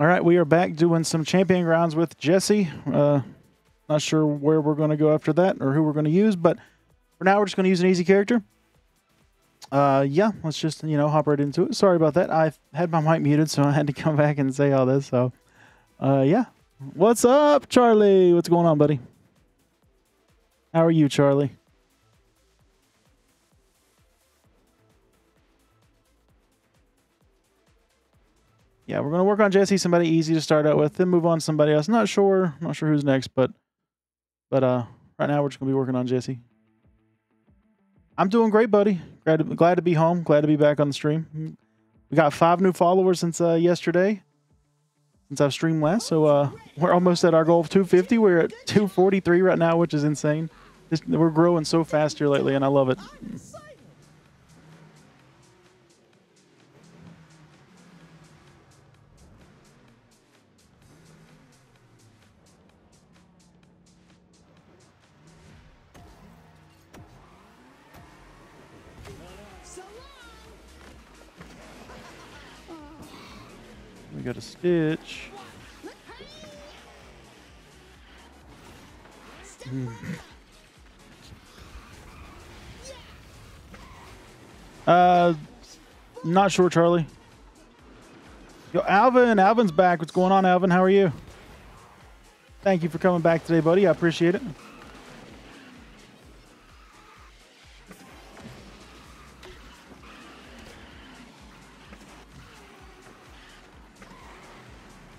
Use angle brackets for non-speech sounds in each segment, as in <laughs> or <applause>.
All right, we are back doing some champion grounds with Jessie. Uh, not sure where we're going to go after that or who we're going to use, but for now, we're just going to use an easy character. Uh, yeah, let's just, you know, hop right into it. Sorry about that. I had my mic muted, so I had to <laughs> come back and say all this. So, uh, yeah. What's up, Charlie? What's going on, buddy? How are you, Charlie? Yeah, we're gonna work on Jessie, somebody easy to start out with, then move on to somebody else. Not sure, not sure who's next, but but uh, right now we're just gonna be working on Jessie. I'm doing great, buddy. Glad to, glad to be home. Glad to be back on the stream. We got five new followers since uh, yesterday, since I've streamed last. So uh, we're almost at our goal of 250. We're at 243 right now, which is insane. Just, we're growing so fast here lately, and I love it. We got a Stitch. Hmm. Uh, not sure, Charlie. Yo, Alvin, Alvin's back. What's going on, Alvin? How are you? Thank you for coming back today, buddy. I appreciate it.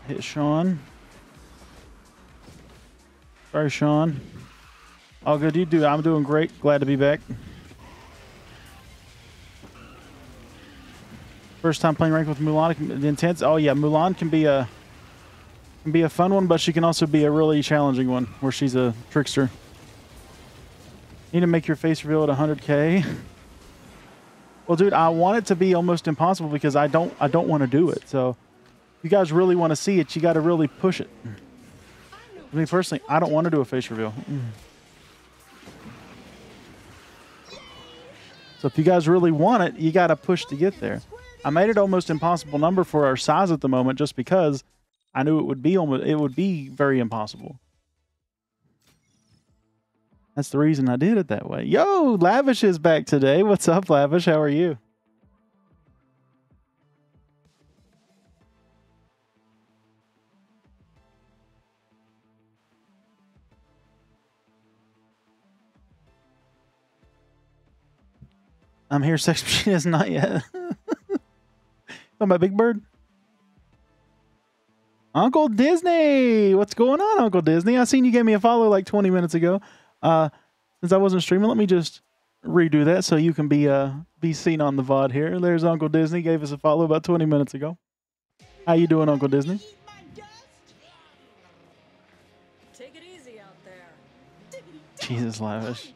Hit Sean. Sorry, Sean. All good. You do. I'm doing great. Glad to be back. First time playing ranked with Mulan. The intense. Oh yeah, Mulan can be a can be a fun one, but she can also be a really challenging one, where she's a trickster. Need to make your face reveal at 100k. Well, dude, I want it to be almost impossible because I don't I don't want to do it. So, you guys really want to see it, you got to really push it. I mean, personally, I don't want to do a face reveal. So if you guys really want it, you got to push to get there. I made it almost impossible number for our size at the moment just because I knew it would be almost it would be very impossible. That's the reason I did it that way. Yo, Lavish is back today. What's up, Lavish? How are you? I'm here, Sex Machine is not yet. <laughs> oh, my Big Bird? Uncle Disney! What's going on, Uncle Disney? I seen you gave me a follow like 20 minutes ago. Uh, since I wasn't streaming, let me just redo that so you can be uh be seen on the VOD here. There's Uncle Disney, gave us a follow about 20 minutes ago. How you doing, Uncle Disney? Take it easy out there. Jesus, lavish.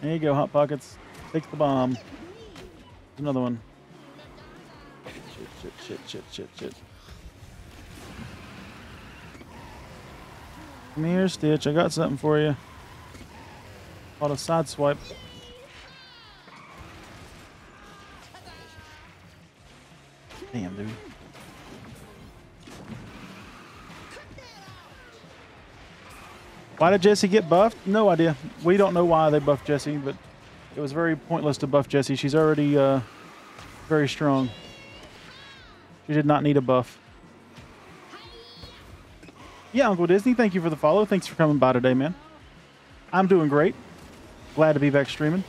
There you go, Hot Pockets. Take the bomb. There's another one. Shit, shit, shit, shit, shit, shit. Come here, Stitch. I got something for you. Called a side swipe. Damn, dude. Why did Jessie get buffed? No idea. We don't know why they buffed Jessie, but it was very pointless to buff Jessie. She's already uh, very strong. She did not need a buff. Yeah, Uncle Disney, thank you for the follow. Thanks for coming by today, man. I'm doing great. Glad to be back streaming.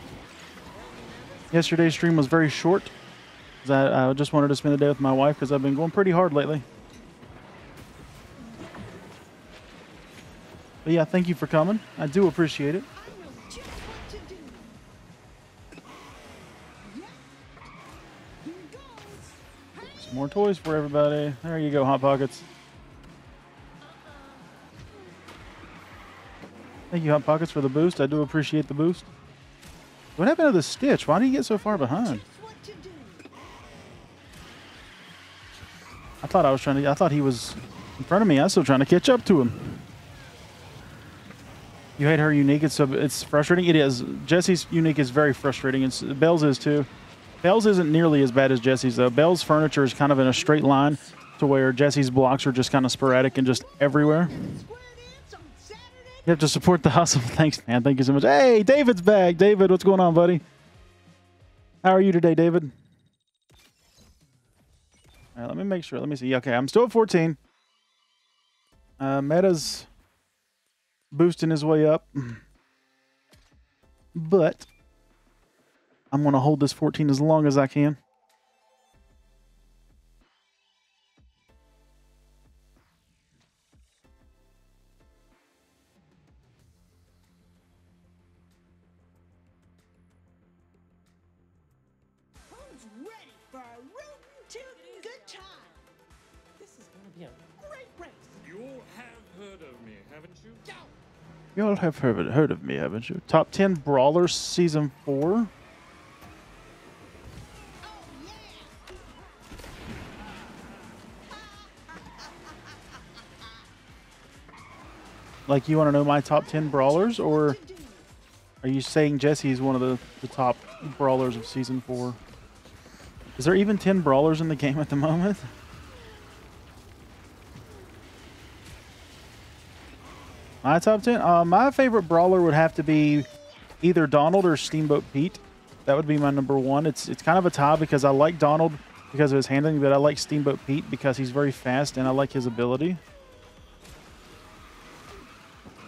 Yesterday's stream was very short. I, I just wanted to spend the day with my wife because I've been going pretty hard lately. But yeah, thank you for coming. I do appreciate it. Some more toys for everybody. There you go, Hot Pockets. Thank you, Hot Pockets, for the boost. I do appreciate the boost. What happened to the Stitch? Why did he get so far behind? I thought I was trying to. I thought he was in front of me. I was still trying to catch up to him. You hate her unique. It's so it's frustrating. It is. Jessie's unique is very frustrating. It's Belle's is too. Belle's isn't nearly as bad as Jessie's though. Belle's furniture is kind of in a straight line to where Jessie's blocks are just kind of sporadic and just everywhere. You have to support the hustle. <laughs> Thanks, man. Thank you so much. Hey, David's back. David, what's going on, buddy? How are you today, David? All right, let me make sure. Let me see. Okay, I'm still at 14. Uh, Meta's boosting his way up. But I'm going to hold this 14 as long as I can. You all have heard, heard of me, haven't you? Top 10 Brawlers Season 4. Oh! Like, you want to know my top 10 Brawlers, or are you saying Jessie's one of the, the top Brawlers of Season 4? Is there even 10 Brawlers in the game at the moment? My top 10? Uh, my favorite Brawler would have to be either Donald or Steamboat Pete. That would be my number one. It's it's kind of a tie because I like Donald because of his handling, but I like Steamboat Pete because he's very fast and I like his ability.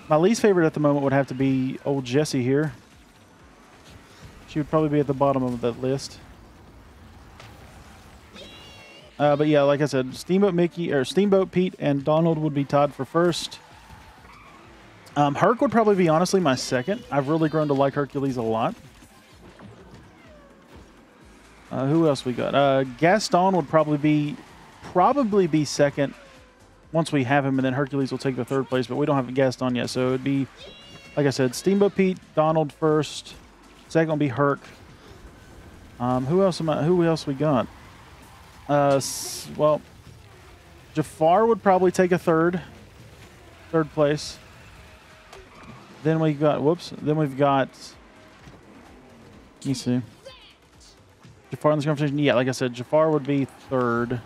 My least favorite at the moment would have to be old Jessie here. She would probably be at the bottom of that list. Uh, but yeah, like I said, Steamboat Mickey or Steamboat Pete and Donald would be tied for first. Um, Herc would probably be honestly my second. I've really grown to like Hercules a lot. Uh, who else we got? Uh, Gaston would probably be probably be second once we have him, and then Hercules will take the third place. But we don't have Gaston yet, so it'd be like I said, Steamboat Pete, Donald first. Second will be Herc. Um, who else am I? Who else we got? Uh, well, Jafar would probably take a third, third place. Then we've got whoops. Then we've got. Let me see. Jafar in this conversation. Yeah, like I said, Jafar would be third.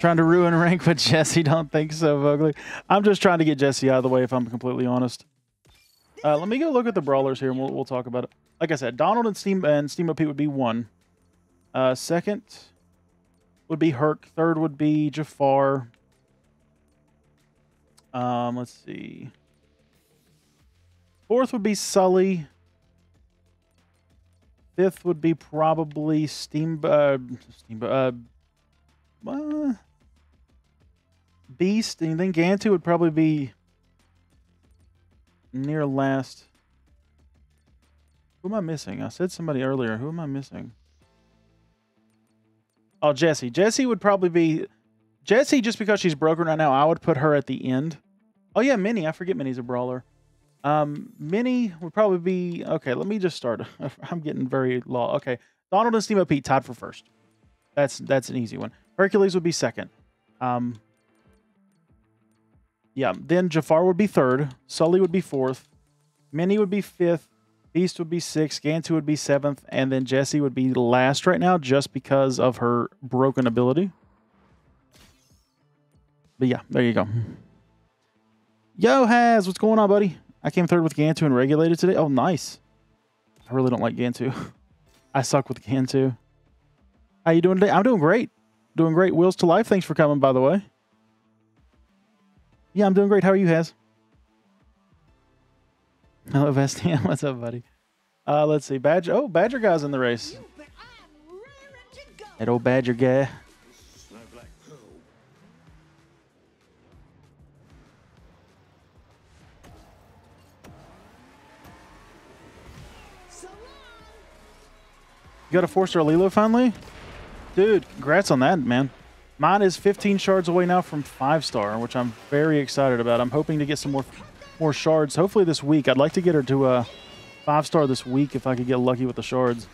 Trying to ruin rank with <laughs> Jessie. Don't think so, Vogler. I'm just trying to get Jessie out of the way, if I'm completely honest. Uh, let me go look at the brawlers here, and we'll, we'll talk about it. Like I said, Donald and Steam and Steamboat Pete would be one. Uh, second would be Herc. Third would be Jafar. Um, let's see. Fourth would be Sully. Fifth would be probably Steam. Uh, Steam. Uh, uh, Beast, and then Gantu would probably be near last. Who am I missing? I said somebody earlier. Who am I missing? Oh, Jessie. Jessie would probably be Jessie just because she's broken right now. I would put her at the end. Oh yeah, Minnie. I forget Minnie's a brawler. Um, Minnie would probably be okay. Let me just start. <laughs> I'm getting very low. Okay, Donald and Steamboat Pete tied for first. That's that's an easy one. Hercules would be second. Um, yeah, then Jafar would be third. Sully would be fourth. Minnie would be fifth. Beast would be sixth. Gantu would be seventh. And then Jessie would be last right now just because of her broken ability. But yeah, there you go. Yo, Has, what's going on, buddy? I came third with Gantu and regulated today. Oh, nice. I really don't like Gantu. <laughs> I suck with Gantu. How you doing today? I'm doing great. Doing great. Wheels to life. Thanks for coming, by the way. Yeah, I'm doing great. How are you, Has? Hello, Vestian. <laughs> What's up, buddy? Uh, let's see. Badger. Oh, Badger guy's in the race. You bet I'm raring to go! That old Badger guy. Got a four star Lilo finally? Dude, congrats on that, man. Mine is 15 shards away now from five star, which I'm very excited about. I'm hoping to get some more more shards, hopefully this week. I'd like to get her to a five star this week if I could get lucky with the shards.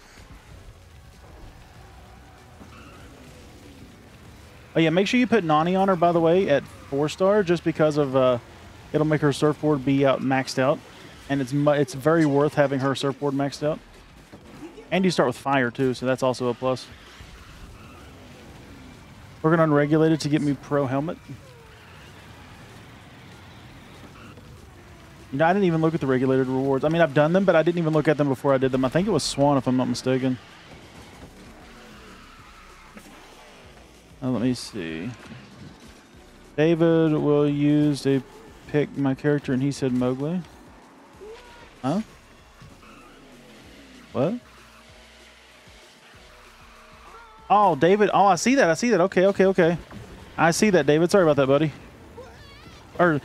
Oh yeah, make sure you put Nani on her, by the way, at four star just because of uh, it'll make her surfboard be out maxed out, and it's it's very worth having her surfboard maxed out. And you start with fire too, so that's also a plus. Working on regulated to get me pro helmet. You know, I didn't even look at the regulated rewards. I mean, I've done them, but I didn't even look at them before I did them. I think it was Swan, if I'm not mistaken. Uh, let me see. David will use a pick my character, and he said Mowgli. Huh? What? Oh, David. Oh, I see that. I see that. Okay, okay, okay. I see that, David. Sorry about that, buddy. Or,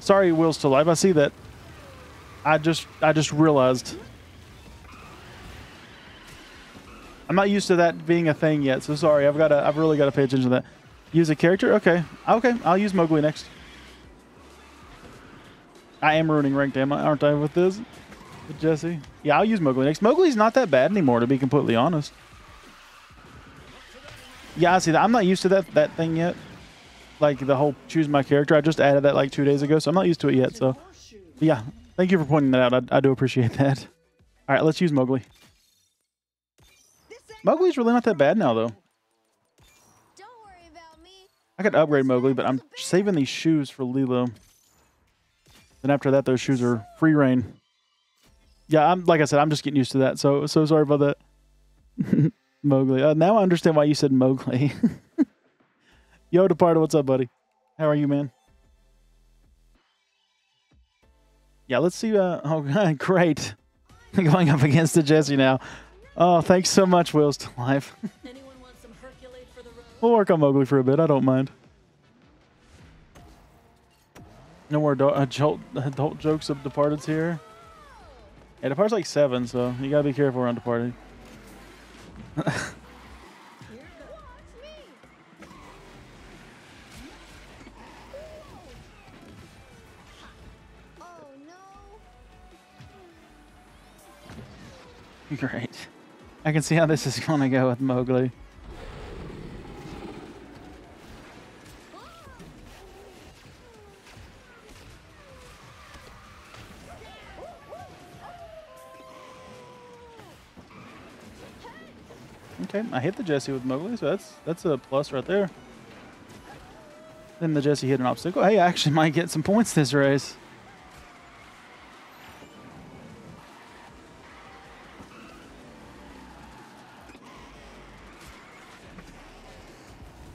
sorry, Wheels to Life. I see that. I just, I just realized. I'm not used to that being a thing yet, so sorry. I've got to, I've really got to pay attention to that. Use a character? Okay. Okay, I'll use Mowgli next. I am ruining ranked, am I? Aren't I with this? With Jessie? Yeah, I'll use Mowgli next. Mowgli's not that bad anymore, to be completely honest. Yeah, I see that. I'm not used to that that thing yet. Like the whole choose my character. I just added that like two days ago, so I'm not used to it yet. So, yeah. Thank you for pointing that out. I, I do appreciate that. <laughs> All right, let's use Mowgli. Mowgli's really not that bad now, though. I could upgrade Mowgli, but I'm saving these shoes for Lilo. Then after that, those shoes are free reign. Yeah, I'm like I said, I'm just getting used to that. So so sorry about that. <laughs> Mowgli. Uh, now I understand why you said Mowgli. <laughs> Yo, Departed, what's up, buddy? How are you, man? Yeah, let's see. Uh, <laughs> oh, great. <laughs> Going up against the Jessie now. Oh, thanks so much, Wills to Life. Anyone want some Herculate for the road? We'll work on Mowgli for a bit. I don't mind. No more adult, adult, adult jokes of Departed's here. Yeah, Departed's like seven, so you gotta be careful around Departed. <laughs> Oh. <laughs> Great. I can see how this is gonna go with Mowgli. Okay, I hit the Jessie with Mowgli, so that's that's a plus right there. Then the Jessie hit an obstacle. Hey, I actually <laughs> might get some points this race.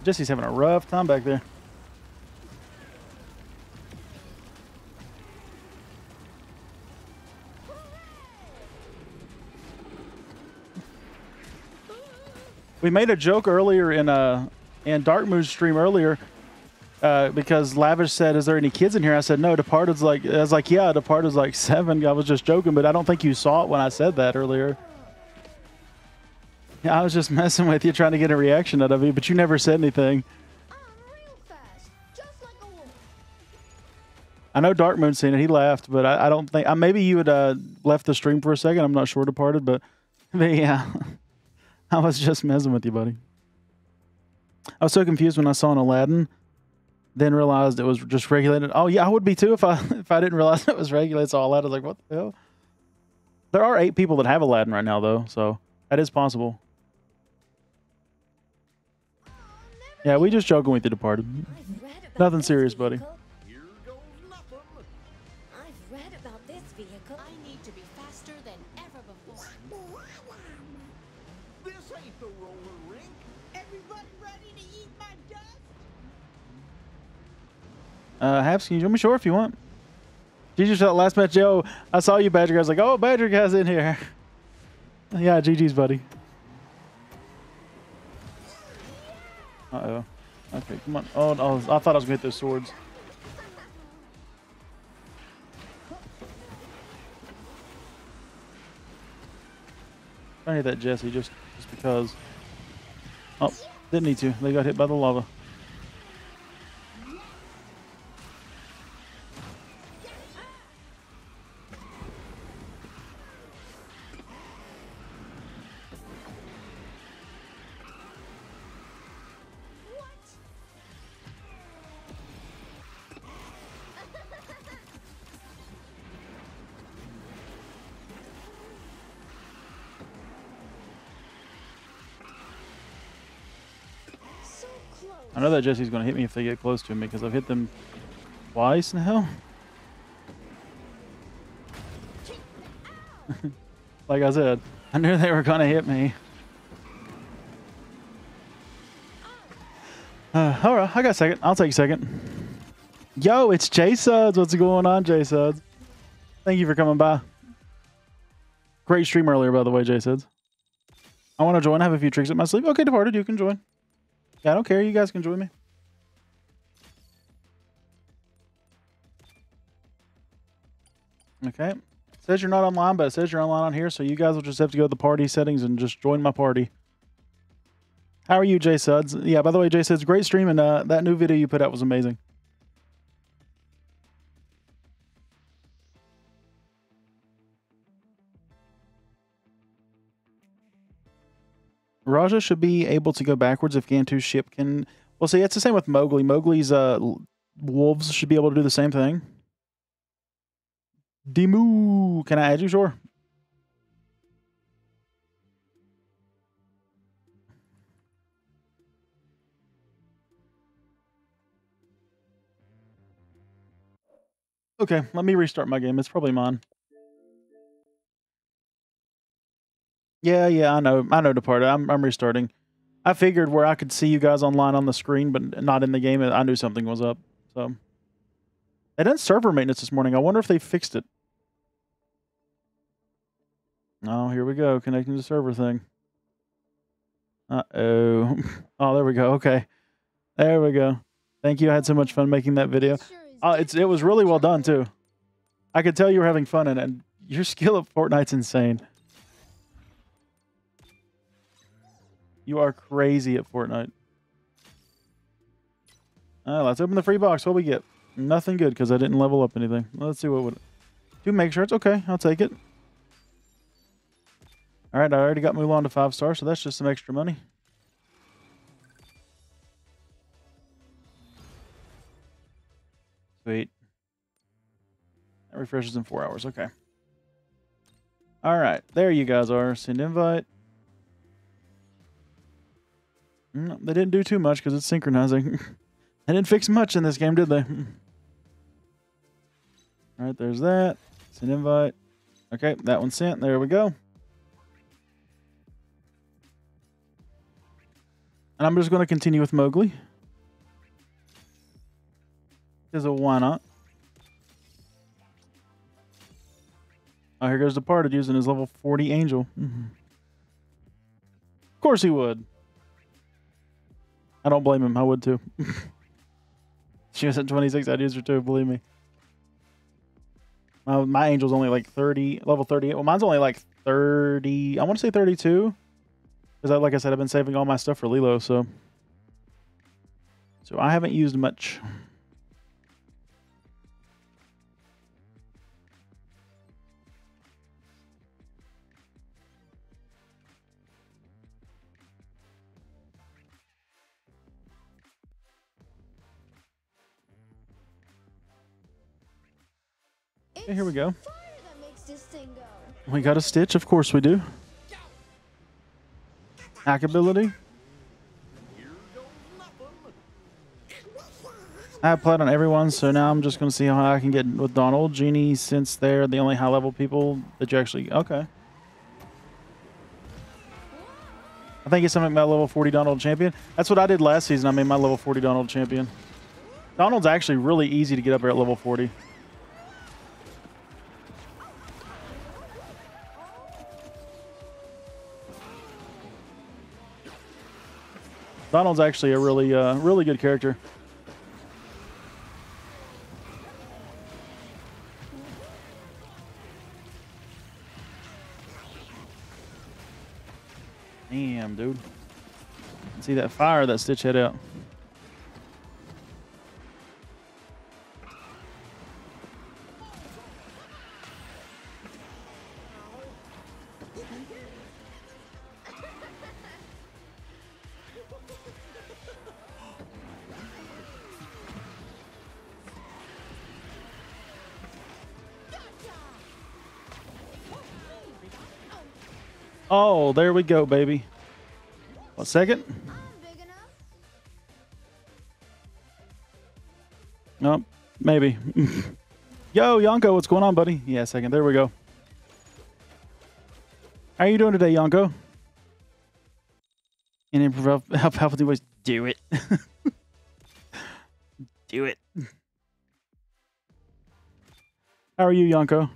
Jessie's having a rough time back there. We made a joke earlier in uh in Dark Moon stream earlier uh, because Lavish said, "Is there any kids in here?" I said, "No." Departed's like, I was like, "Yeah, Departed's like <laughs> seven. I was just joking, but I don't think you saw it when I said that earlier. Yeah, I was just <laughs> messing with you, trying to get a reaction out of you, but you never said anything. I know Dark Moon seen it. He laughed, but I, I don't think. Uh, maybe you had uh, left the stream for a second. I'm not sure, Departed, but, but <laughs> yeah, <laughs> I was just messing with you, buddy. I was so confused when I saw an Aladdin, then realized it was just regulated. Oh yeah, I would be too if I <laughs> if I didn't realize it was regulated. So Aladdin was like, what the hell? There are eight people that have Aladdin right now, though, so that is possible. Yeah, we just joking with the Departed. I've read about Nothing serious, buddy. Uh, Haps, can you join me? Sure, if you want. GG's that last match. Yo, I saw you, Badger. I was like, oh, Badger guy's in here. <laughs> Yeah, GG's, buddy. Uh oh. Okay, come on. Oh, no. I thought I was going to hit those swords. I need that Jessie just, just because. Oh, didn't need to. They got hit by the lava. I know that Jessie's going to hit me if they get close to me because I've hit them twice now. <laughs> like I said, I knew they were going to hit me. <sighs> Uh, all right, I got a second. I'll take a second. Yo, it's Jay Suds. What's going on, Jay Suds? Thank you for coming by. Great stream earlier, by the way, Jay Suds. I want to join. I have a few tricks up my sleeve. Okay, Departed, you can join. Yeah, I don't care. You guys can join me. Okay. It says you're not online, but it says you're online on here, so you guys will just have to go to the party settings and just join my party. How are you, Jay Suds? Yeah, by the way, Jay Suds, great stream, and uh, that new video you put out was amazing. Raja should be able to go backwards if Gantu's ship can. Well, see, it's the same with Mowgli. Mowgli's uh, wolves should be able to do the same thing. Dimu, can I add you? Sure. Okay, let me restart my game. It's probably mine. Yeah, yeah, I know. I know Departed. I'm I'm restarting. I figured where I could see you guys online on the screen, but not in the game. I knew something was up. So they done server maintenance this morning. I wonder if they fixed it. Oh, here we go. Connecting to server thing. Uh oh. <laughs> Oh, there we go. Okay. There we go. Thank you. I had so much fun making that video. Uh, it's it was really well done too. I could tell you were having fun and. And your skill at Fortnite's insane. You are crazy at Fortnite. Uh, let's open the free box. What we get? Nothing good because I didn't level up anything. Let's see what would. Two make sure it's okay. I'll take it. All right, I already got Mulan to five stars, so that's just some extra money. Sweet. That refreshes in four hours. Okay. All right, there you guys are. Send invite. Mm, they didn't do too much because it's synchronizing. <laughs> they didn't fix much in this game, did they? <laughs> All right, there's that. Send invite. Okay, that one's sent. There we go. And I'm just going to continue with Mowgli. Because of why not? Oh, here goes Departed using his level 40 angel. Mhm. Of course he would. I don't blame him. I would too. <laughs> she was at 26. I'd use. Believe me. My, my angel's only like 30, level 38. Well, mine's only like 30. I want to say 32. Because, like I said, I've been saving all my stuff for Lilo, so. So I haven't used much. Okay, here we go. We got a Stitch, of course we do. Hack ability. Here. I applied on everyone, so now I'm just going to see how I can get with Donald. Genie, since they're the only high level people that you actually. Okay. I think it's something about level 40 Donald champion. That's what I did last season. I made my level 40 Donald champion. Donald's actually really easy to get up there at level 40. Donald's actually a really, uh, really good character. Damn, dude. See that fire that Stitch had out. We go, baby. One second. Enough. Nope. Maybe. <laughs> Yo, Yonko, what's going on, buddy? Yeah, second. There we go. How are you doing today, Yonko? Improv, how powerful ways? Do it. <laughs> Do it. How are you, Yonko?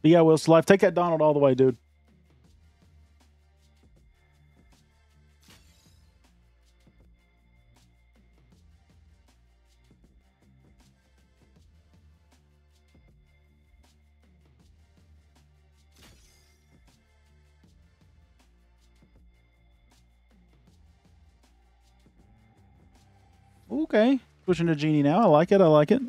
But yeah, Will Life, take that Donald all the way, dude. Okay. Switching to Genie now. I like it. I like it.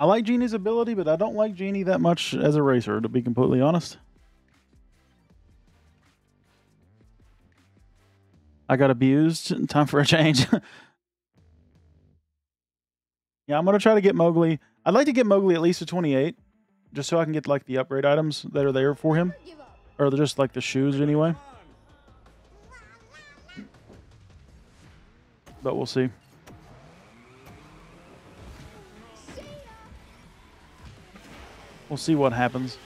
I like Genie's ability, but I don't like Genie that much as a racer, to be completely honest. I got abused. <laughs> Time for a change. <laughs> Yeah, I'm gonna try to get Mowgli. I'd like to get Mowgli at least to 28, just so I can get like the upgrade items that are there for him, or just like the shoes anyway. But we'll. See. We'll see what happens.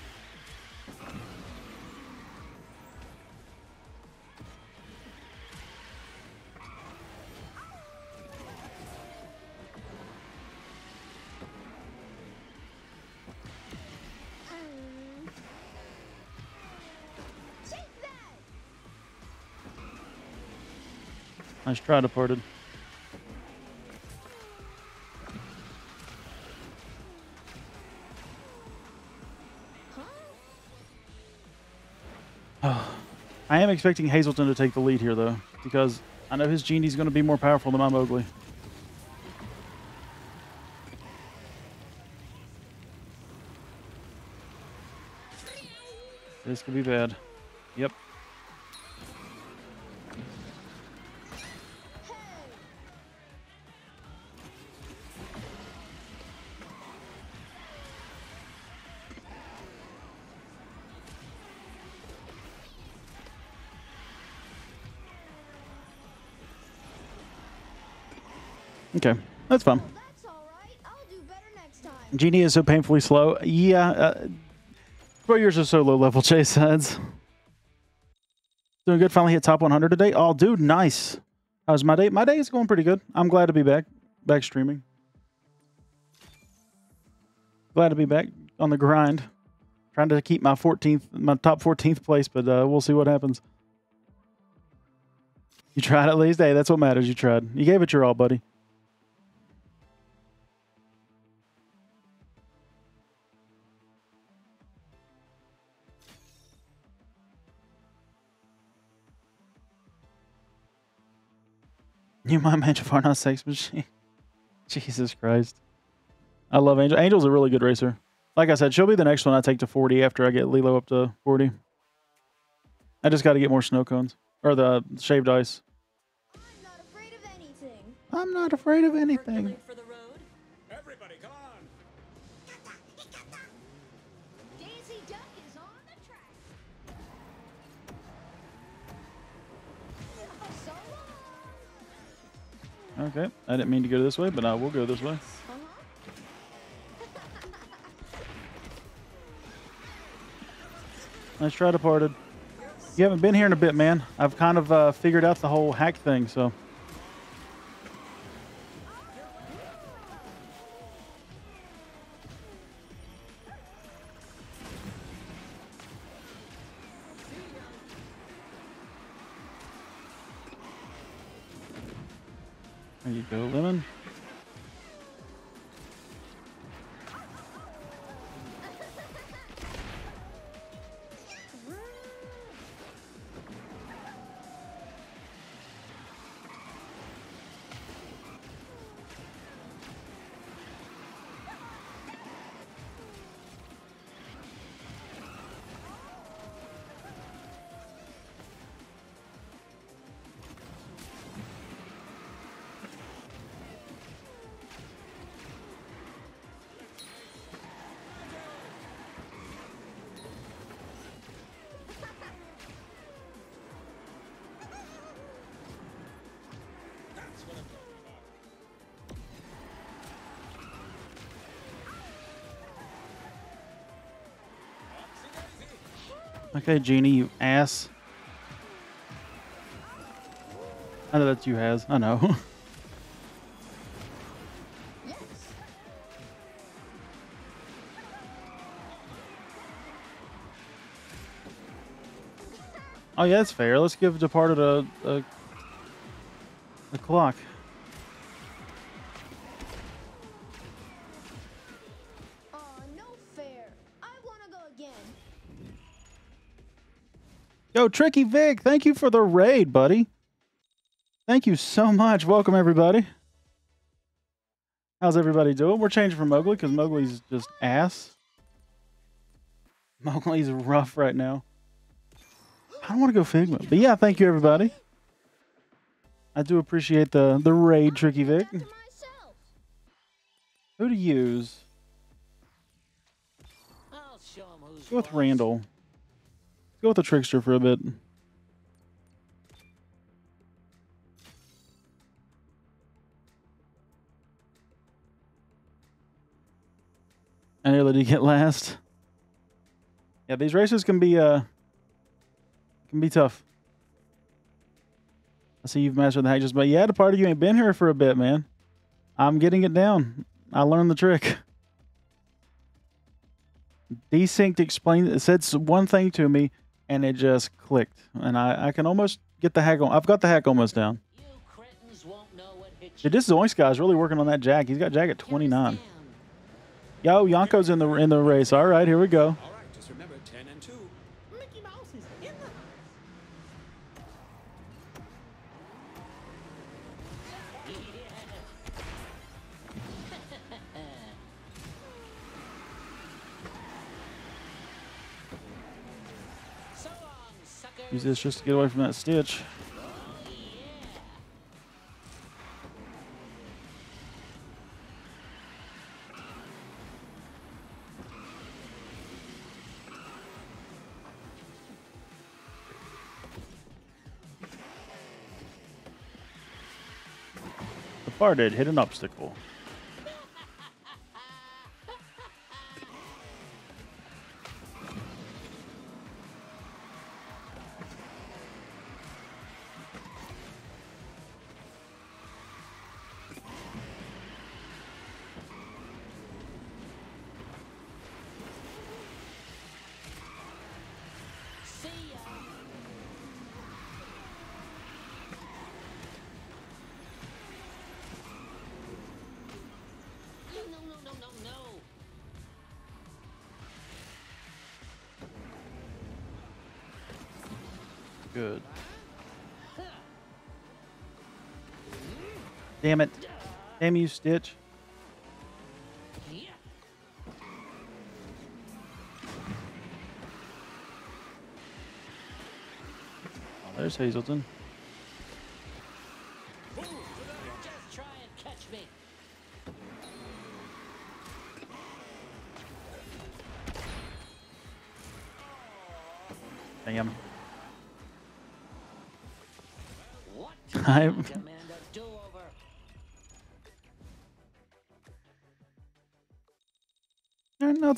Nice try, departed. <sighs> I am expecting Hazelton to take the lead here, though, because I know his genie's going to be more powerful than my Mowgli. This could be bad. Okay, that's fine. That's all right. I'll do better next time. Genie is so painfully slow. Yeah, uh, years are so low level. <laughs> Chase heads. Doing good. Finally hit top 100 today. Oh, dude, nice. How's my day? My day is going pretty good. I'm glad to be back, back streaming. Glad to be back on the grind. Trying to keep my 14th, my top 14th place, but uh, we'll see what happens. You tried at least. Hey, that's what matters. You tried. You gave it your all, buddy. You mind Angel Far not sex machine? <laughs> Jesus Christ. I love Angel. Angel's a really good racer. Like I said, she'll be the next one I take to 40 after I get Lilo up to 40. I just got to get more snow cones. Or the shaved ice. I'm not afraid of anything. Okay. I didn't mean to go this way, but I will go this way. Nice try, departed. You haven't been here in a bit, man. I've kind of uh, figured out the whole hack thing, so. Okay, Genie, you ass. I know that's you, Has. I know. <laughs> Oh, yeah, that's fair. Let's give Departed a, a, a clock. Yo, Tricky Vic, thank you for the raid, buddy. Thank you so much. Welcome, everybody. How's everybody doing? We're changing from Mowgli because Mowgli's just ass. <laughs> Mowgli's rough right now. I don't want to go Figma. But yeah, thank you, everybody. I do appreciate the, the raid, Tricky Vic. Who to use? Go with. Randall. Go with the Trickster for a bit. I nearly did get last. Yeah, these races can be uh can be tough. I see you've mastered the hack just but yeah, the part of you ain't been here for a bit, man. I'm getting it down. I learned the trick. <laughs> DCsynced explained it said one thing to me and it just clicked. And I, I can almost get the hack on I've got the hack almost down. Dude, this Zoinks guy's really working on that jack. He's got jack at 29. Yo, Yonko's in the in the race. All right, here we go. Use this just to get away from that stitch. The bar did hit an obstacle. Damn you, Stitch. Oh, there's Hazelton.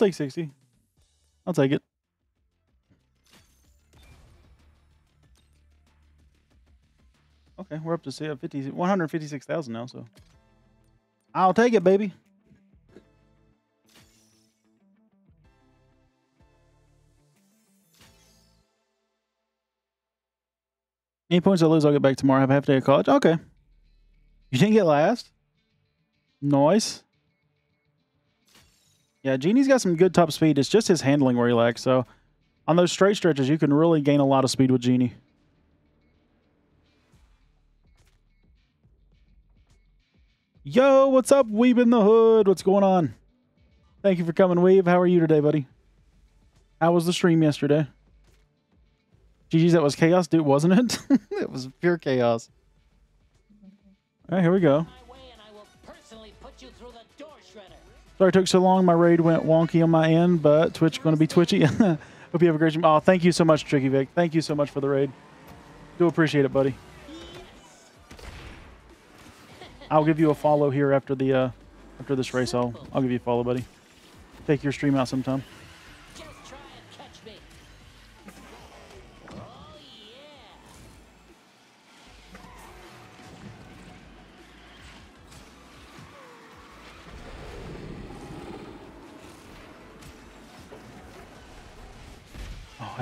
Take 60. I'll take it. Okay, we're up to uh, 50, 156,000 now, so. I'll take it, baby. Any points I lose, I'll get back tomorrow. I have a half day of college. Okay. You didn't get last? Nice. Yeah, Genie's got some good top speed. It's just his handling where he lacks. So on those straight stretches, you can really gain a lot of speed with Genie. Yo, what's up, Weeb in the Hood? What's going on? Thank you for coming, Weeb. How are you today, buddy? How was the stream yesterday? GG's, that was chaos, dude, wasn't it? <laughs> it was pure chaos. All right, here we go. Sorry it took so long. My raid went wonky on my end, but Twitch going to be twitchy. <laughs> Hope you have a great stream. Oh, thank you so much, Tricky Vic. Thank you so much for the raid. Do appreciate it, buddy. I'll give you a follow here after the uh, after this race. I'll I'll give you a follow, buddy. Take your stream out sometime.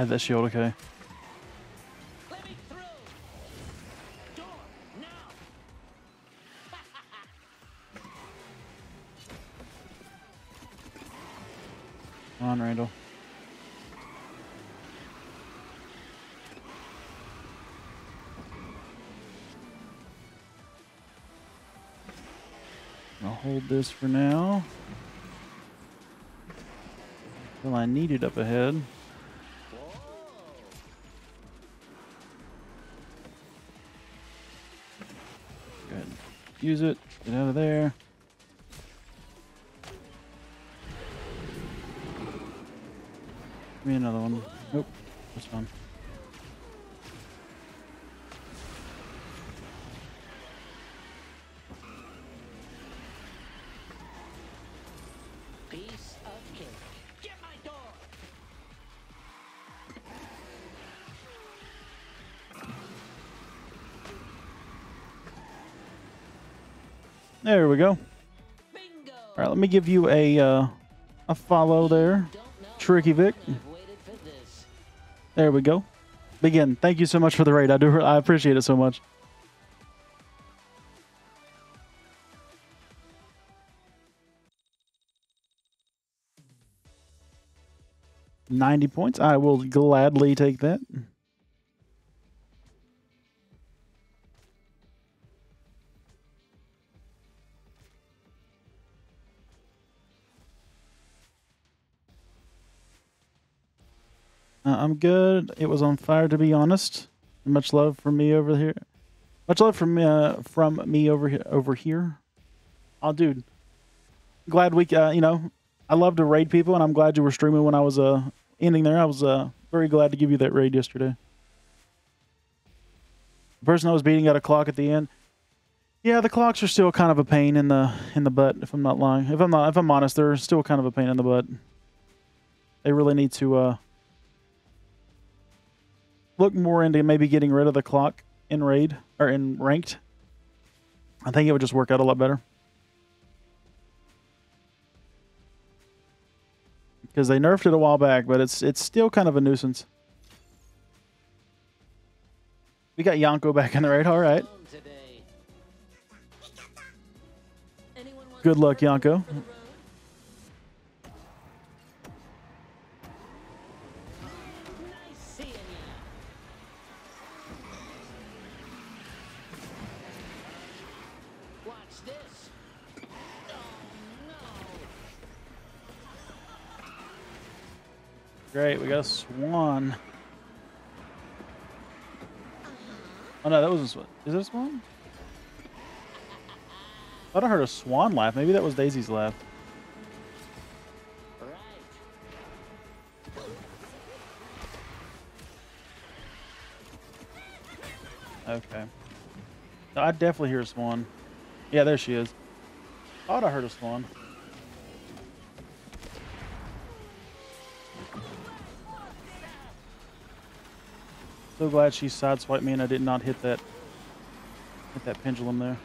Had that shield. Okay. Come on, Randall. I'll hold this for now. Well, I need it up ahead. Use it. Get out of there. Give me another one. Nope. That's fine. Go. Bingo. All right, let me give you a uh, a follow there. Tricky Vic. There we go. Begin. Thank you so much for the raid. I do. I appreciate it so much. Ninety points. I will gladly take that. I'm good. It was on fire, to be honest. Much love from me over here. Much love from uh, from me over here. Over here. Oh, dude. Glad we, uh, you know, I love to raid people, and I'm glad you were streaming when I was uh ending there. I was uh very glad to give you that raid yesterday. The person I was beating got a clock at the end. Yeah, the clocks are still kind of a pain in the in the butt. If I'm not lying, if I'm not, if I'm honest, they're still kind of a pain in the butt. They really need to uh look more into maybe getting rid of the clock in raid or in ranked. I think it would just work out a lot better. Because they nerfed it a while back, but it's it's still kind of a nuisance. We got Yonko back in the raid. All right. Good luck, Yonko. Great. We got a swan. Oh no, that was a swan. Is it a swan? I thought I heard a swan laugh. Maybe that was Daisy's laugh. Okay. I definitely hear a swan. Yeah, there she is. Thought I heard a swan. So glad she sideswiped me and I did not hit that hit that pendulum there.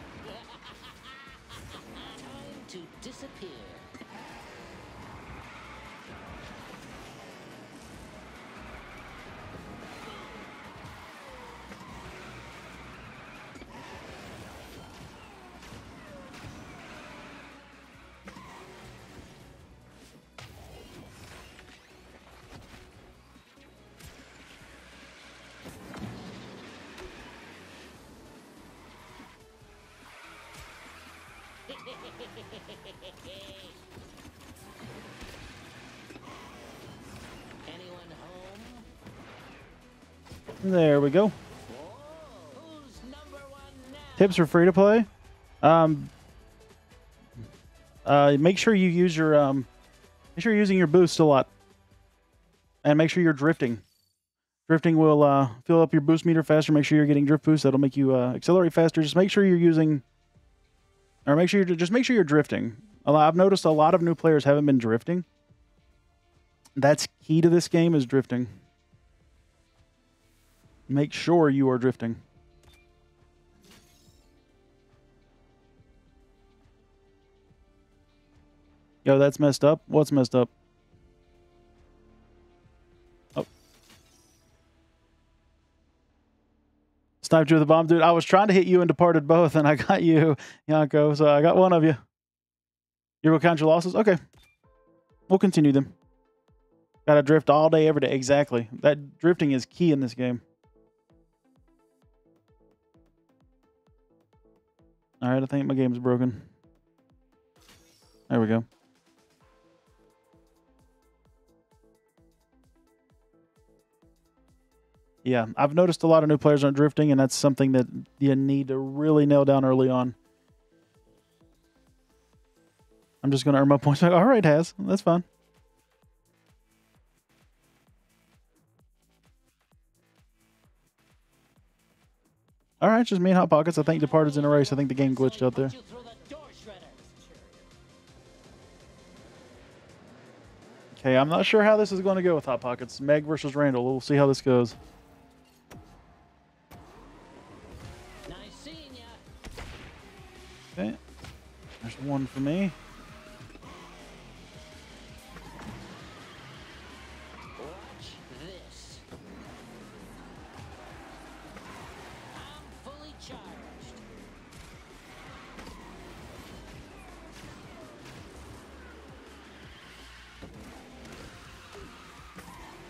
There we go. Tips are free to play. Um, uh, make sure you use your um, make sure you're using your boost a lot, and make sure you're drifting. Drifting will uh, fill up your boost meter faster. Make sure you're getting drift boost. That'll make you uh, accelerate faster. Just make sure you're using, or make sure you're just make sure you're drifting. I've noticed a lot of new players haven't been drifting. That's key to this game is drifting. Make sure you are drifting. Yo, that's messed up. What's messed up? Oh. Sniped you with a bomb, dude. I was trying to hit you and departed both, and I got you, Yanko. So I got one of you. You will count your losses? Okay. We'll continue them. Gotta drift all day, every day. Exactly. That drifting is key in this game. Alright, I think my game's broken. There we go. Yeah, I've noticed a lot of new players aren't drifting, and that's something that you need to really nail down early on. I'm just going to earn my points. <laughs> All right, Has. That's fine. All right, just me and Hot Pockets. I think Departed's in a race. I think the game glitched out there. You throw that door shredder. Okay, I'm not sure how this is going to go with Hot Pockets. Meg versus Randall. We'll see how this goes. Nice seeing ya. Okay. There's one for me.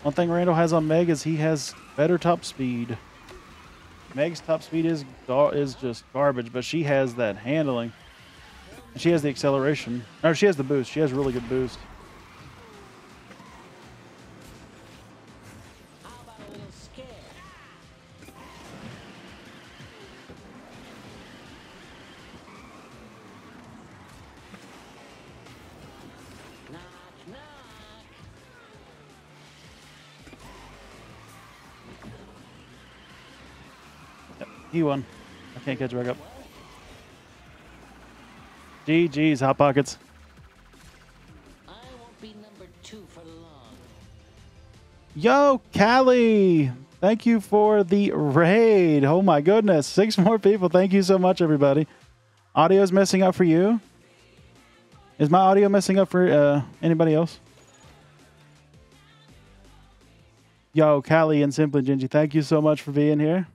One thing Randall has on Meg is he has better top speed. Meg's top speed is is just garbage, but she has that handling. And she has the acceleration. No, she has the boost. She has really good boost. Won. I can't catch back up. GG's, Hot Pockets. Yo, Callie! Thank you for the raid. Oh my goodness. Six <laughs> more people. Thank you so much, everybody. Audio's messing up for you. Is my audio messing up for uh, anybody else? Yo, Callie and Simply Gingy, thank you so much for being here.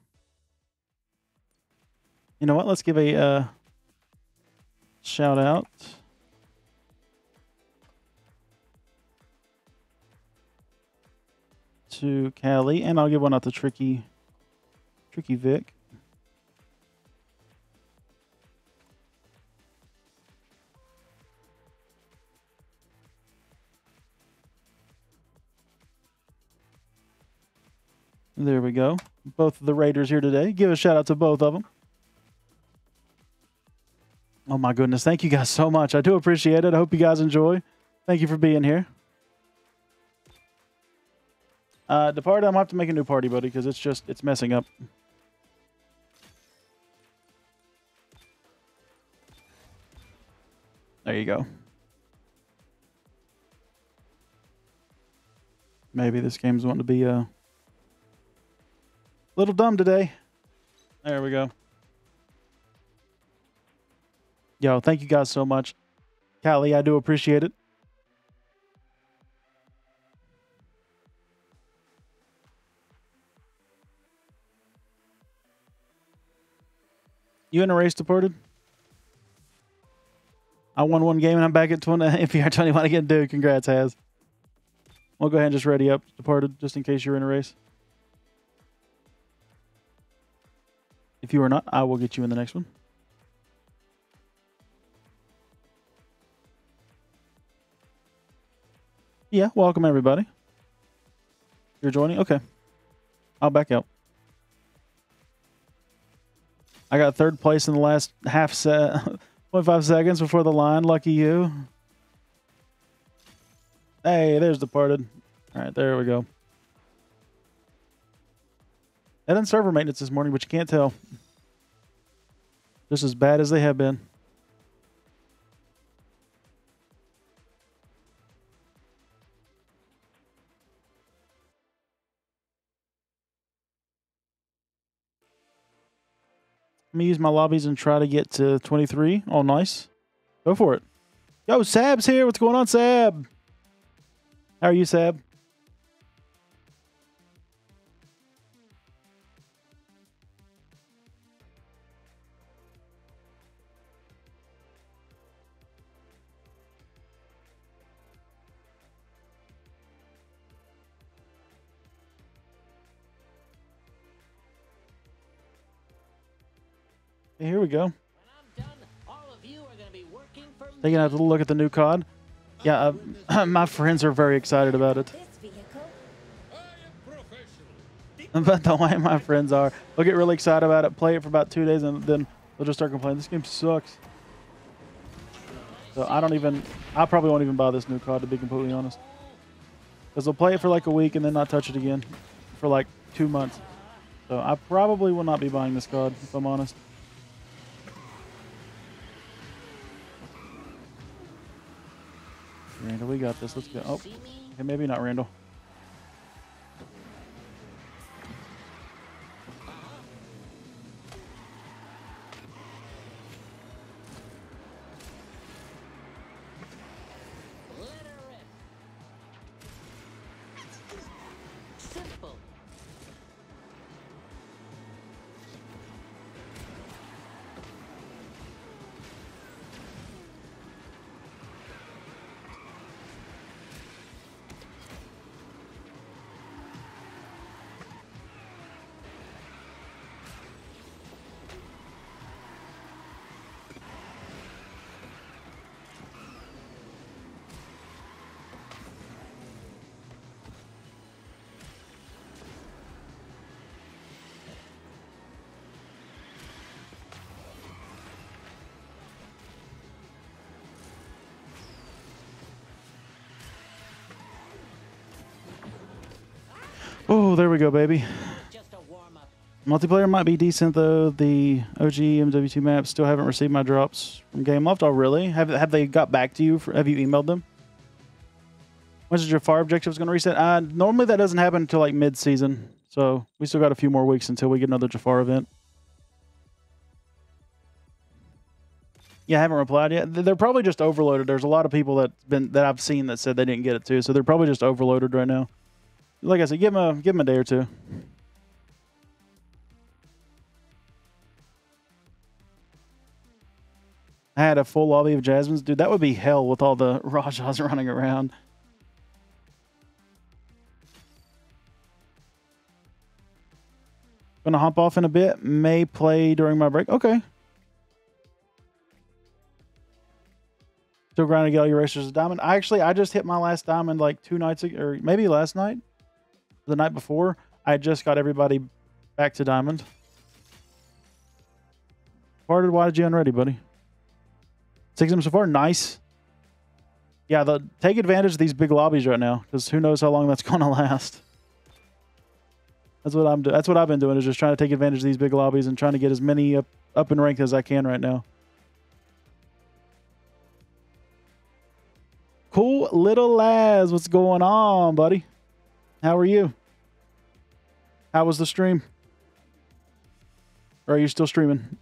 You know what? Let's give a uh, shout out. to Callie, and I'll give one out to Tricky, Tricky Vic. There we go. Both of the Raiders here today. Give a shout out to both of them. My goodness. Thank you guys so much. I do appreciate it. I hope you guys enjoy. Thank you for being here. Uh, Departed, I'm gonna have to make a new party, buddy, because it's just it's messing up. There you go. Maybe this game's wanting to be a little dumb today. There we go. Yo, thank you guys so much. Callie, I do appreciate it. You in a race Departed? I won one game and I'm back at 20 <laughs> NPR 21 again, dude. Congrats, Has. We'll go ahead and just ready up departed just in case you're in a race. If you are not, I will get you in the next one. Yeah, welcome everybody. You're joining? Okay. I'll back out. I got third place in the last half set, <laughs> 25 seconds before the line. Lucky you. Hey, there's departed. All right, there we go. Head on server maintenance this morning, but you can't tell. Just as bad as they have been. Let me use my lobbies and try to get to 23. Oh, nice. Go for it. Yo, Sab's here. What's going on, Sab? How are you, Sab? Here we go. When I'm done, all of you are gonna be working for me. Taking a little look at the new COD. Yeah, uh, <clears throat> my friends are very excited about it. <laughs> But the way my friends are, they'll get really excited about it, play it for about two days, and then they'll just start complaining. This game sucks. So I don't even. I probably won't even buy this new COD to be completely honest. Because they'll play it for like a week and then not touch it again for like two months. So I probably will not be buying this COD if I'm honest. Got this. Let's go. Oh, okay, maybe not Randall. There we go, baby. Multiplayer might be decent though. The OG MW2 maps still haven't received my drops from Gameloft. Oh, really? Have have they got back to you? For, have you emailed them? When's Jafar objectives going to reset? Uh, normally that doesn't happen until like mid-season, so we still got a few more weeks until we get another Jafar event. Yeah, I haven't replied yet. They're probably just overloaded. There's a lot of people that been that I've seen that said they didn't get it too, so they're probably just overloaded right now. Like I said, give him a give them a day or two. I had a full lobby of Jasmines. Dude, that would be hell with all the <laughs> Rajahs running around. Gonna hop off in a bit. May play during my break. Okay. Still grinding to get all your racers a diamond. I actually I just hit my last diamond like two nights ago, or maybe last night, the night before. I just got everybody back to diamond. Parted, you unready, buddy? Six of them so far. Nice. Yeah, the, take advantage of these big lobbies right now because who knows how long that's <laughs> going to last. That's what I'm. That's what I've been doing is just trying to take advantage of these big lobbies and trying to get as many up up in rank as I can right now. Cool little lads, what's going on, buddy? How are you? How was the stream? Or are you still streaming?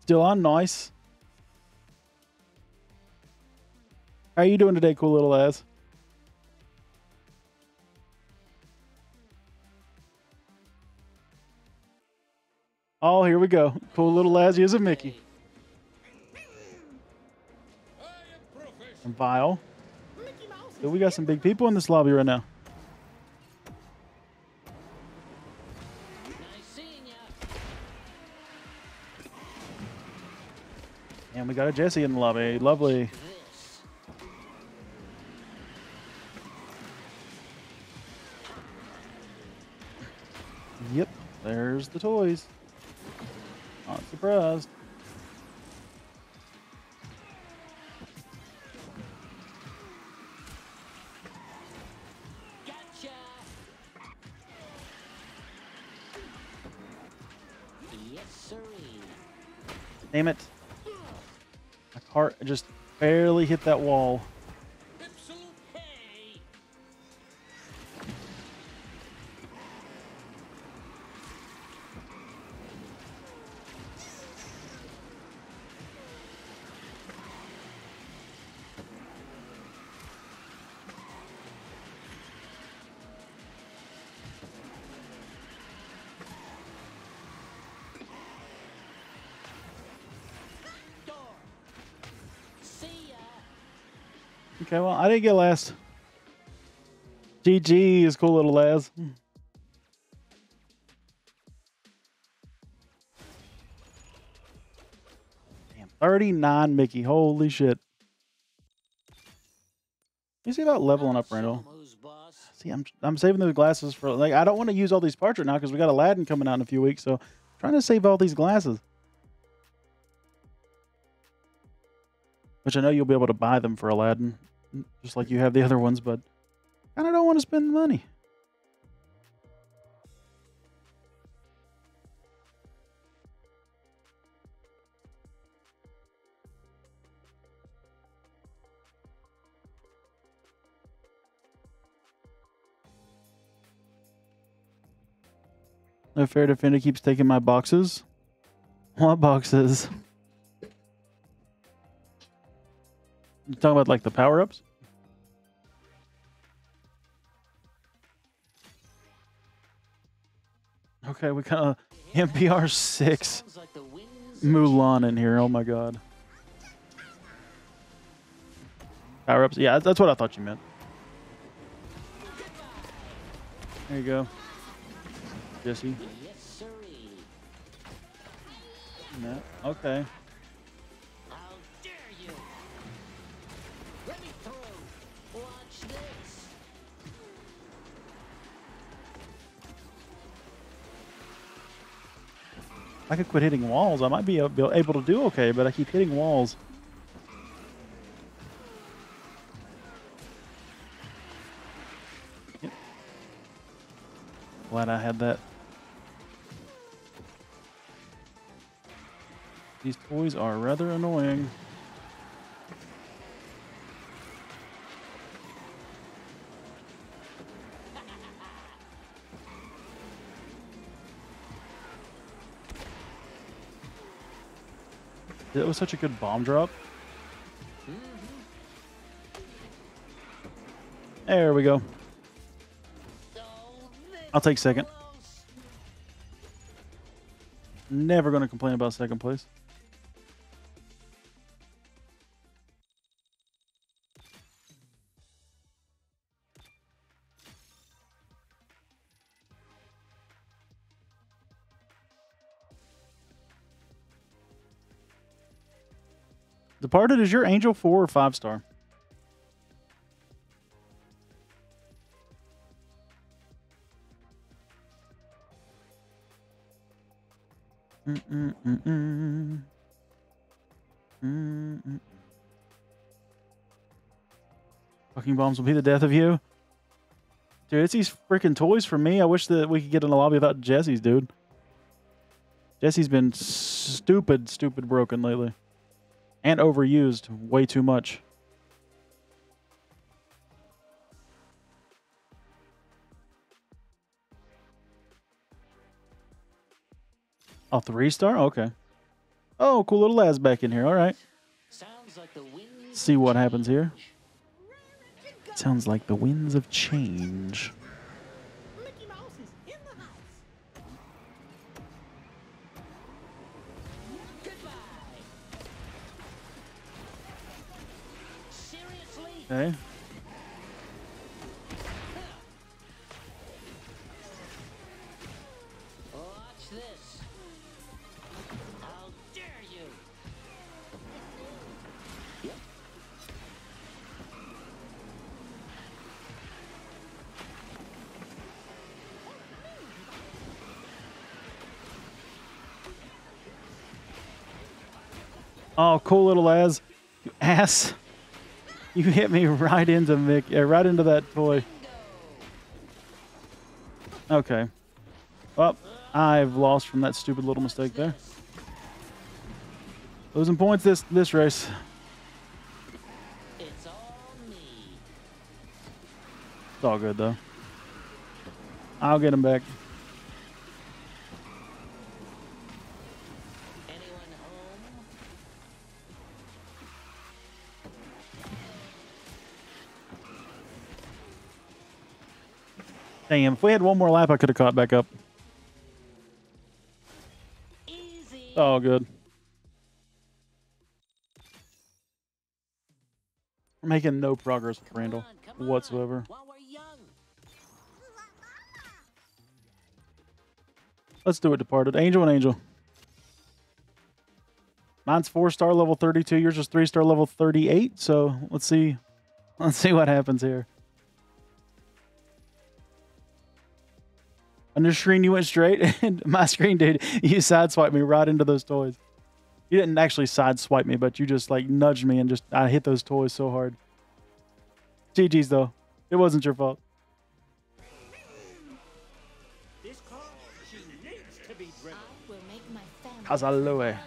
Still on? Nice. How are you doing today, cool little ass? Oh, here we go. Cool little Lazzy is a Mickey. Vile. Dude, we got some big people in this lobby right now. And we got a Jessie in the lobby. Lovely. Yep. There's the toys. Not surprised. Damn it. My cart just barely hit that wall. Okay, well, I didn't get last. GG is cool little Laz. Damn, 39 Mickey. Holy shit. You see about leveling up, Randall? See, I'm I'm saving those glasses for like I don't want to use all these parts right now because we got Aladdin coming out in a few weeks, so trying to save all these glasses. Which I know you'll be able to buy them for Aladdin, just like you have the other ones, but I don't want to spend the money. No fair defender keeps taking my boxes. <laughs> What boxes? You talking about like the power ups? Okay, we kind of NPR six Sounds like the winds Mulan in here. Oh my god. Power ups. Yeah, that's what I thought you meant. There you go, Jessie. No. Okay. I could quit hitting walls. I might be able to do okay, but I keep hitting walls. Yep. Glad I had that. These toys are rather annoying. It was such a good bomb drop. There we go. I'll take second. Never going to complain about second place. Departed is your angel four or five star? Mm-mm-mm-mm. Mm-mm. Fucking bombs will be the death of you. Dude, it's these freaking toys for me. I wish that we could get in the lobby without Jessie's, dude. Jessie's been stupid, stupid broken lately. And overused way too much. A three star? Okay. Oh, cool little lads back in here. All right. Like See what happens here. Sounds like the winds of change. Okay. Watch this. How dare you? Oh, cool little. You ass. You hit me right into Mick, right into that toy. Okay. Well, I've lost from that stupid little mistake there. Losing points this this race. It's all me. It's all good though. I'll get him back. Damn, if we had one more lap, I could have caught back up. Easy. Oh, good. We're making no progress with Randall on, whatsoever. Let's do it, Departed. Angel and Angel. Mine's four star level 32. Yours is three star level 38. So let's see. Let's see what happens here. On your screen, you went straight <laughs> and my screen, dude. You sideswiped me right into those toys. You didn't actually sideswipe me, but you just like nudged me and just I hit those toys so hard. GG's though. It wasn't your fault. Kazaloe.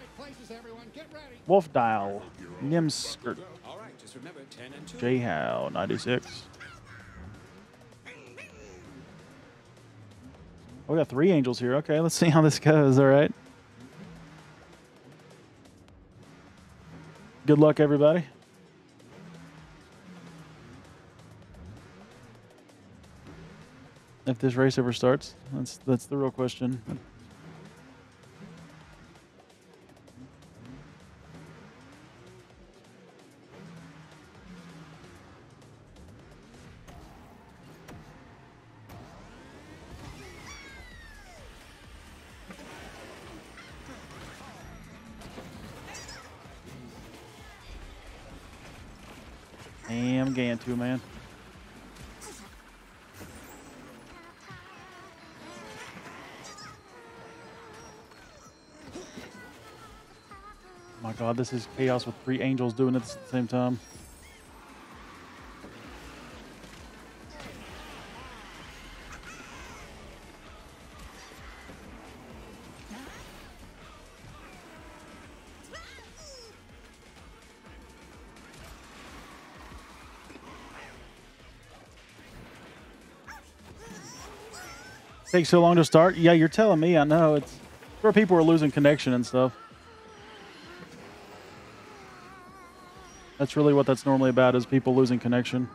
Wolf Dial. Nimskirt. J-How 96. We got three angels here. Okay, let's see how this goes. All right. Good luck, everybody. If this race ever starts, that's that's the real question. Gantu, man. My god, this is chaos with three angels doing it at the same time. Takes so long to start? Yeah, you're telling me. I know. It's where people are losing connection and stuff. That's really what that's normally about is people losing connection.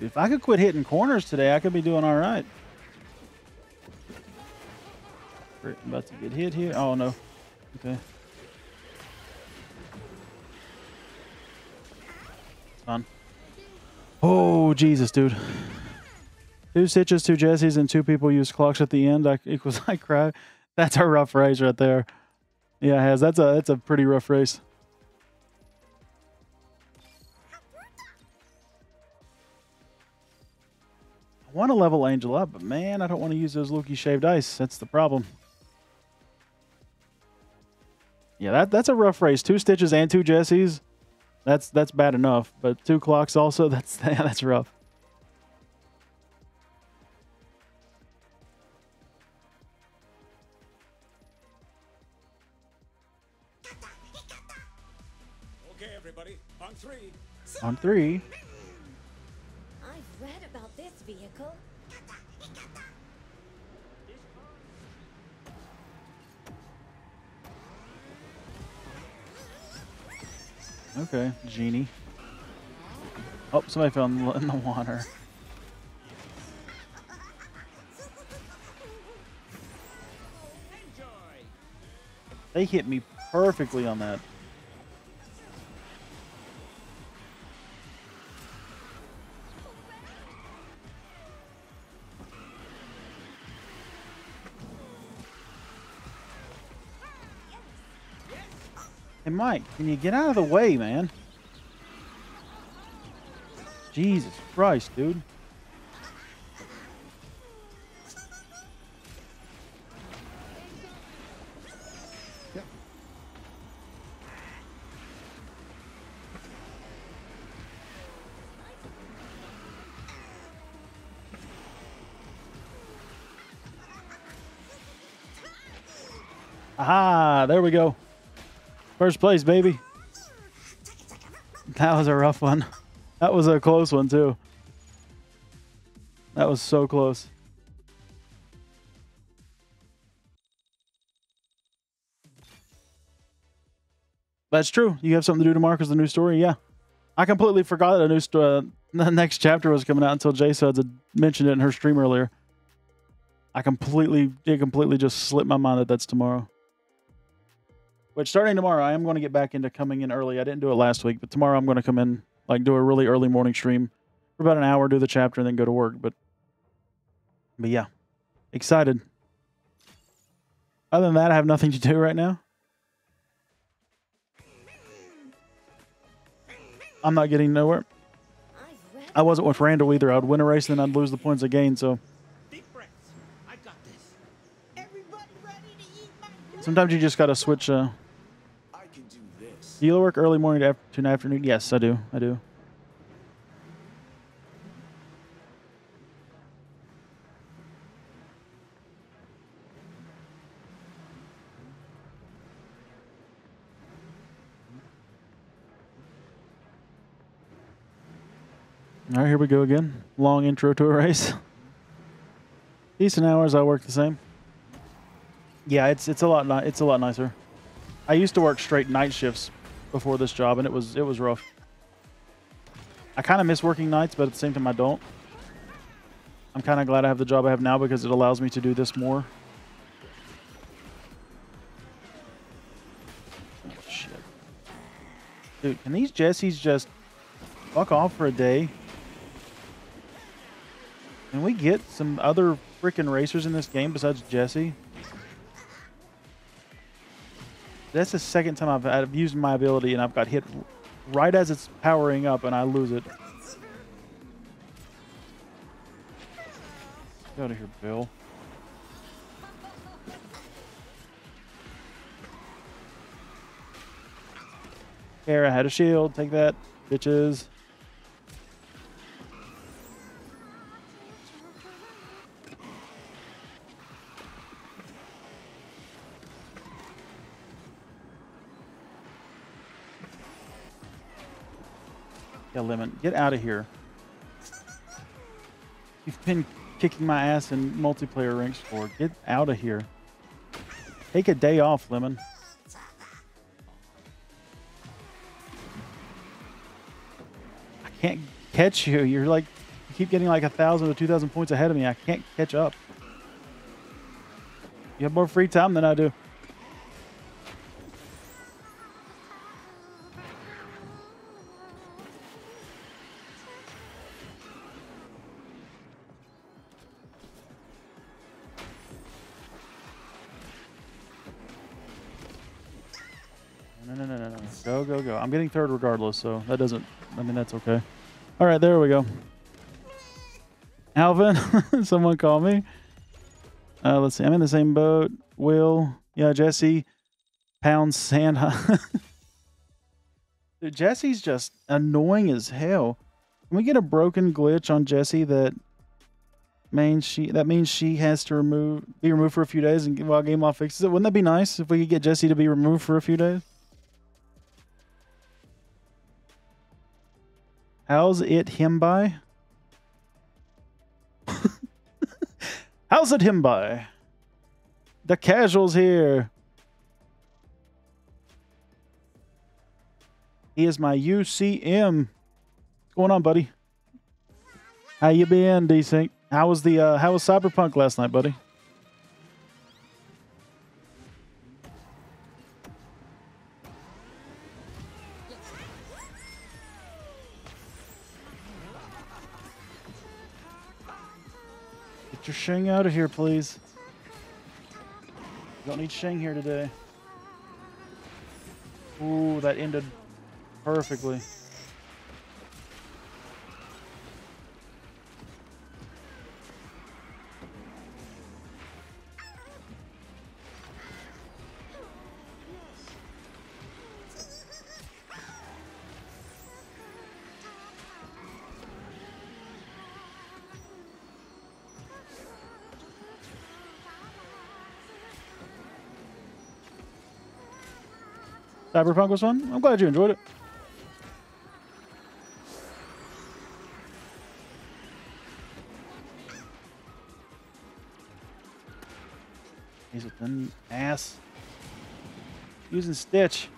If I could quit hitting corners today, I could be doing all right. About to get hit here. Oh no. Okay. Fine. Oh Jesus, dude. Two stitches, two Jessies, and two people use clocks at the end. I equals I cry. That's a rough race right there. Yeah, it has. That's a that's a pretty rough race. Level Angel up, but man, I don't want to use those Loki shaved ice. That's the problem. Yeah, that that's a rough race. Two stitches and two Jessies. That's that's bad enough. But two clocks also. <laughs> That's yeah, that's rough. Okay, everybody, on three. On three. Okay, genie. Oh, somebody fell in the, water. They hit me perfectly on that. Hey, Mike, can you get out of the way, man? Jesus Christ, dude. Aha, there we go. First place, baby. That was a rough one. That was a close one, too. That was so close. That's true. You have something to do tomorrow because the new story. Yeah, I completely forgot that a new story. Uh, <laughs> the next chapter was coming out until Jay said mentioned it in her stream earlier. I completely it completely just slipped my mind that that's tomorrow. Which starting tomorrow, I am going to get back into coming in early. I didn't do it last week, but tomorrow I'm going to come in like do a really early morning stream for about an hour, do the chapter, and then go to work. But, but yeah, excited. Other than that, I have nothing to do right now. I'm not getting nowhere. I wasn't with Randall either. I'd win a race and then I'd lose the points again. So I my dinner? sometimes you just got to switch. Uh, do you work early morning to afternoon afternoon? Yes, I do. I do. All right, here we go again. Long intro to a race. <laughs> Decent hours. I work the same. Yeah, it's it's a lot it's a lot nicer. I used to work straight night shifts before this job, and it was it was rough. I kind of miss working nights, but at the same time, I don't. I'm kind of glad I have the job I have now because it allows me to do this more. Oh, shit. Dude, can these Jessies just fuck off for a day? Can we get some other freaking racers in this game besides Jessie? That's the second time I've, I've used my ability and I've got hit right as it's powering up and I lose it. Get out of here, Bill. Here, I had a shield. Take that, bitches. Lemon, get out of here. You've been kicking my ass in multiplayer ranks for. Get out of here. Take a day off, Lemon. I can't catch you. You're like, you keep getting like a thousand or two thousand points ahead of me. I can't catch up. You have more free time than I do. Getting third regardless, so that doesn't, I mean, that's okay. All right, there we go. Alvin, <laughs> someone call me. Uh, let's see. I'm in the same boat. Will, yeah, Jessie, Pound, Santa. <laughs> Dude, Jessie's just annoying as hell. Can we get a broken glitch on Jessie that means she that means she has to remove be removed for a few days and while Gameloft fixes it? Wouldn't that be nice if we could get Jessie to be removed for a few days? How's it him by? <laughs> How's it him by? The casuals here. He is my UCM. What's going on, buddy? How you been, decent? How was the uh how was Cyberpunk last night, buddy? Shing out of here, please. Don't need Shing here today. Ooh, that ended perfectly. Cyberpunk was fun. I'm glad you enjoyed it. He's a thin ass. Using Stitch.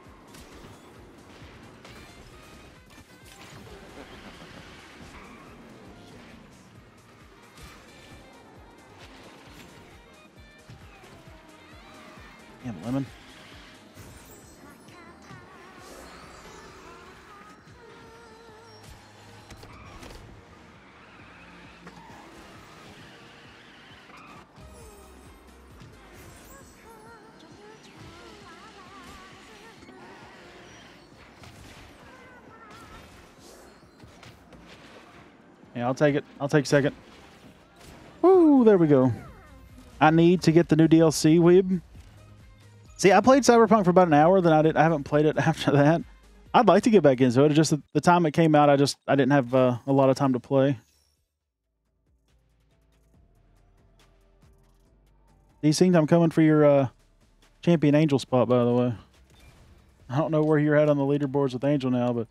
I'll take it. I'll take second. Woo, there we go. I need to get the new DLC, Weeb. See, I played Cyberpunk for about an hour, then I didn't I haven't played it <laughs> after that. I'd like to get back into it. Just the, time it came out, I just I didn't have uh, a lot of time to play. Decent, I'm coming for your uh, champion angel spot, by the way. I don't know where you're at on the leaderboards with Angel now, but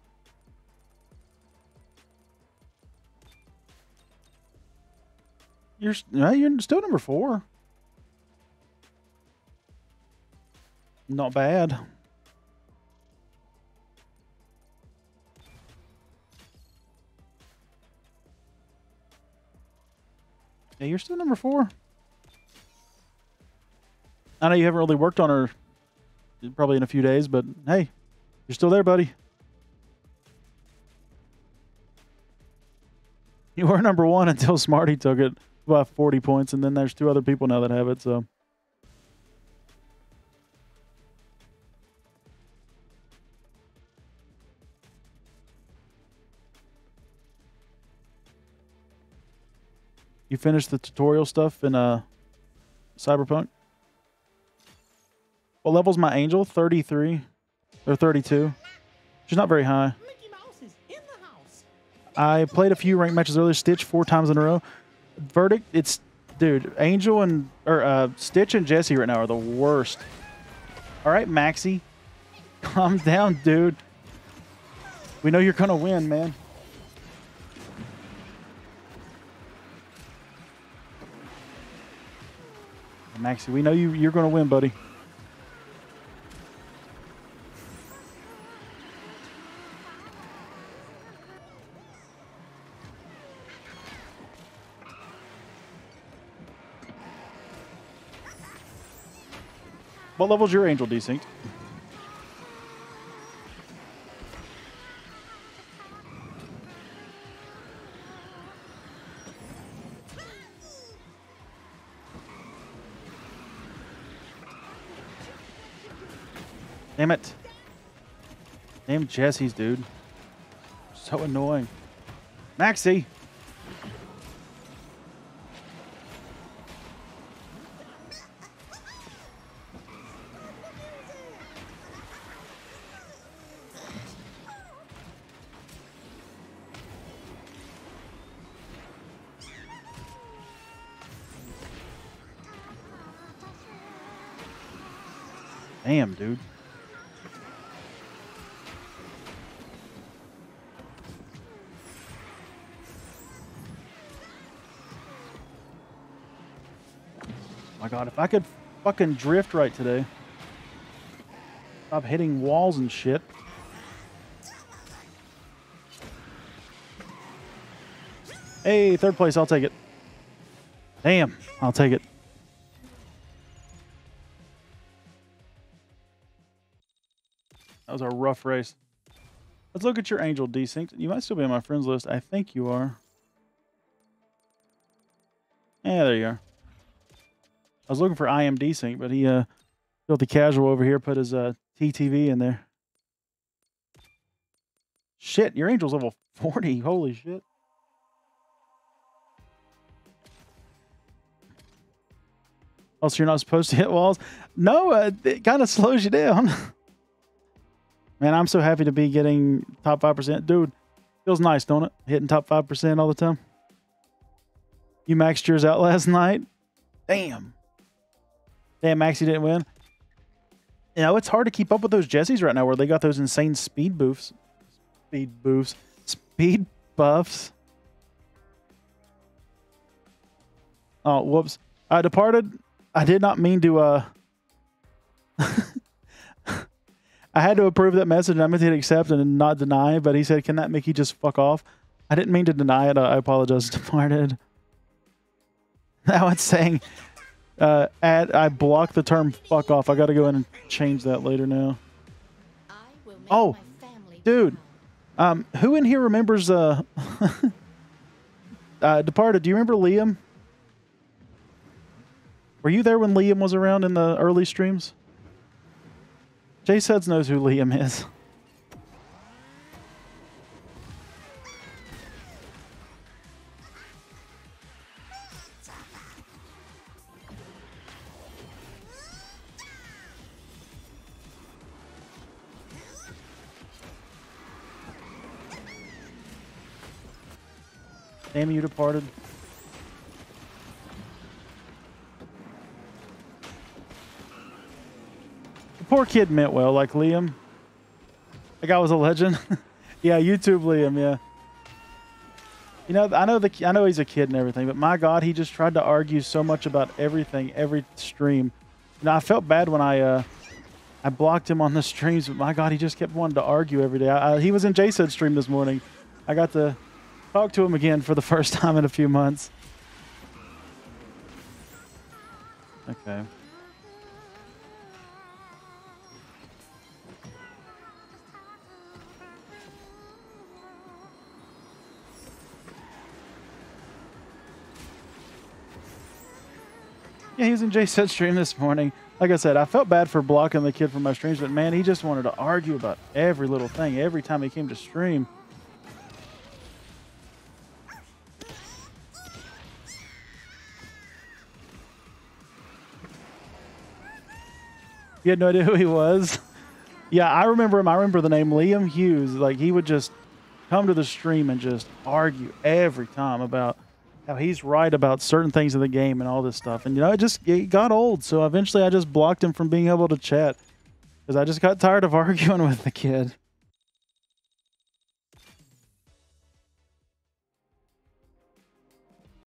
You're you're still number four. Not bad. Yeah, you're still number four. I know you haven't really worked on her uh, probably in a few days, but hey, you're still there, buddy. You were number one until Smarty took it by 40 points, and then there's two other people now that have it. So you finished the tutorial stuff in uh Cyberpunk. What level's my angel? 33 or 32. She's not very high. Mickey Mouse is in the house. I played a few ranked matches earlier. Stitch four times in a row. Verdict. It's dude. Angel and or uh, Stitch and Jessie right now are the worst. All right, Maxie, <laughs> calm down, dude. We know you're gonna win, man. Maxie, we know you. You're gonna win, buddy. What level's your angel desync? Damn it. Damn Jessie's, dude. So annoying. Maxie! Damn, dude. My god, if I could fucking drift right today. Stop hitting walls and shit. Hey, third place, I'll take it. Damn, I'll take it. A rough race. Let's look at your Angel Desync. You might still be on my friends list. I think you are. Yeah, there you are. I was looking for IM Desync, but he uh built the casual over here, put his uh TTV in there. Shit, your Angel's level 40. <laughs> Holy shit. Oh, so you're not supposed to hit walls? No, uh, it kind of slows you down. <laughs> Man, I'm so happy to be getting top 5%. Dude, feels nice, don't it? Hitting top 5% all the time. You maxed yours out <laughs> last night? Damn. Damn, Maxie didn't win. You know, it's hard to keep up with those Jessies right now where they got those insane speed boofs. Speed boofs. Speed buffs. Oh, whoops. I departed. I did not mean to, uh... <laughs> I had to approve that message I meant to hit accept and not deny, but he said, can that Mickey just fuck off? I didn't mean to deny it. I apologize. Departed. <laughs> Now it's saying, Uh, add I blocked the term "fuck off." I got to go in and change that later now. Oh, dude. Um, who in here remembers uh, <laughs> uh Departed? Do you remember Liam? Were you there when Liam was around in the early streams? JSudz knows who Liam is. Damn you, Departed. Poor kid meant well, like Liam. That guy was a legend. <laughs> yeah, YouTube Liam, yeah. You know, I know the I know he's a kid and everything, but my God, he just tried to argue so much about everything, every stream. You know, I felt bad when I uh, I blocked him on the <laughs> streams, but my God, he just kept wanting to argue every day. I, I, he was in Jason's stream this morning. I got to talk to him again for the <laughs> first time in a few months. Okay. Yeah, he was in Said stream this morning. Like I said, I felt bad for blocking the kid from my streams, but man, he just wanted to argue about every little thing every time he came to stream. You had no idea who he was? <laughs> Yeah, I remember him. I remember the name Liam Hughes. Like, he would just come to the stream and just argue every time about how he's right about certain things in the game and all this stuff. And, you know, it just it got old. So eventually I just blocked him from being able to chat because I just got tired of <laughs> arguing with the kid.